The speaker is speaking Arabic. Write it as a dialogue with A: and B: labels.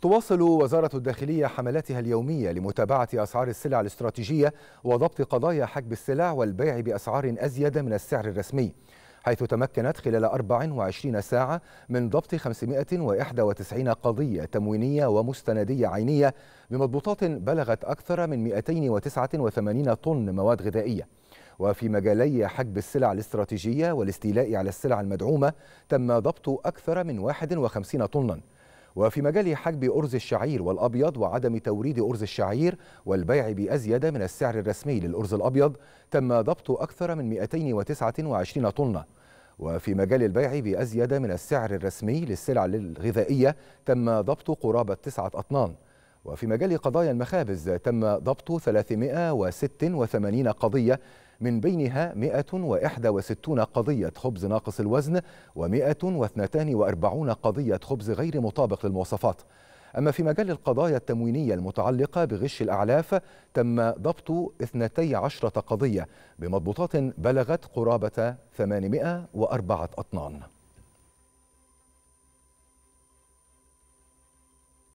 A: تواصل وزارة الداخلية حملاتها اليومية لمتابعة أسعار السلع الاستراتيجية وضبط قضايا حجب السلع والبيع بأسعار أزيد من السعر الرسمي حيث تمكنت خلال 24 ساعة من ضبط 591 قضية تموينية ومستندية عينية بمضبوطات بلغت أكثر من 289 طن مواد غذائية. وفي مجالي حجب السلع الاستراتيجية والاستيلاء على السلع المدعومة تم ضبط أكثر من 51 طناً. وفي مجال حجب أرز الشعير والأبيض وعدم توريد أرز الشعير والبيع بأزيد من السعر الرسمي للأرز الأبيض تم ضبط أكثر من 229 طنة. وفي مجال البيع بأزيد من السعر الرسمي للسلع الغذائية تم ضبط قرابة تسعة أطنان. وفي مجال قضايا المخابز تم ضبط 386 قضية من بينها 161 قضية خبز ناقص الوزن و142 قضية خبز غير مطابق للمواصفات. أما في مجال القضايا التموينية المتعلقة بغش الأعلاف تم ضبط 12 قضية بمضبوطات بلغت قرابة 804 أطنان.